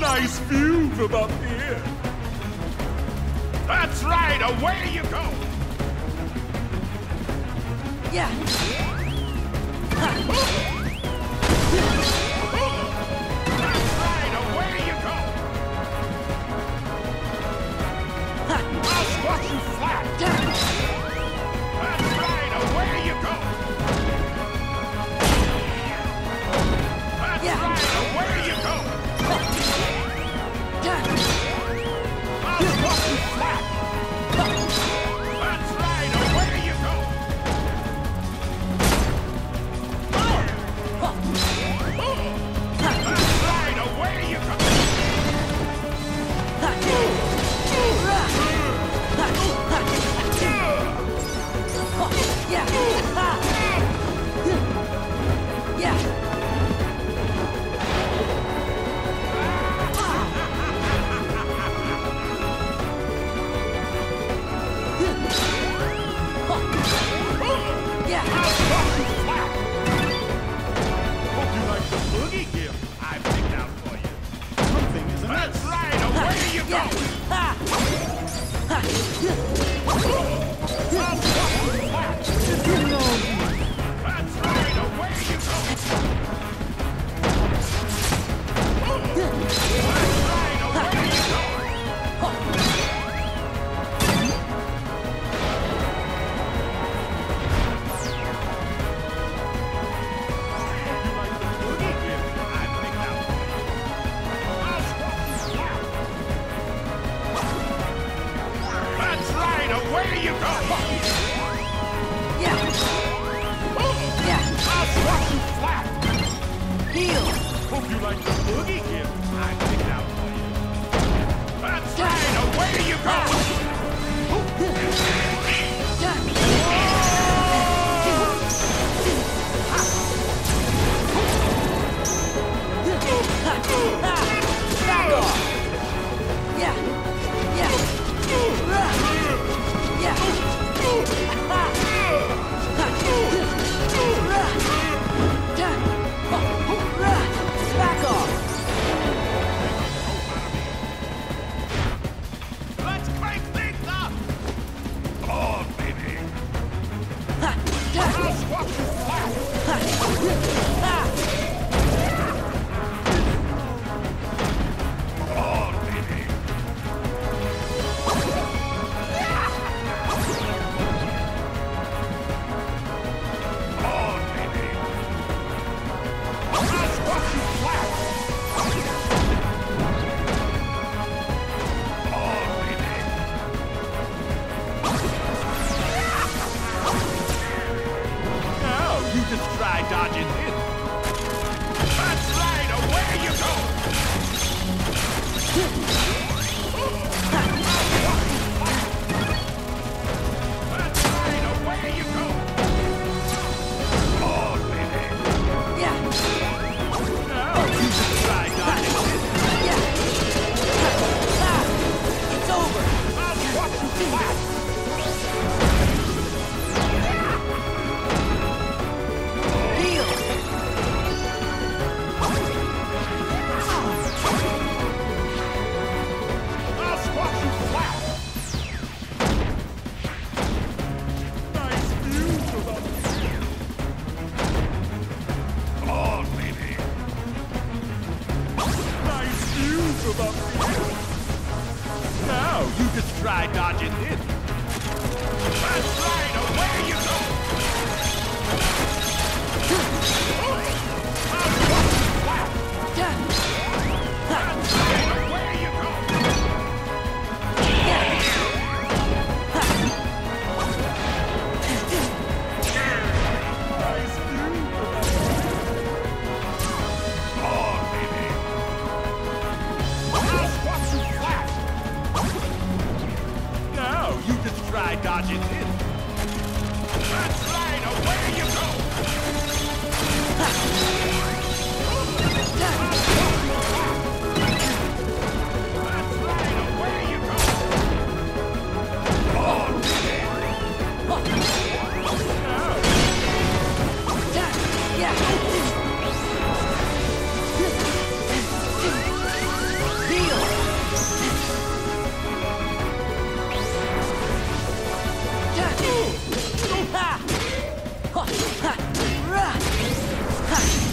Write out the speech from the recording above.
Nice view from up here. That's right, away you go! Yeah. you like the boogie gift I picked out for. That's right! Away you go! Now you just try dodging this. That's right, away you go! you did. Ha!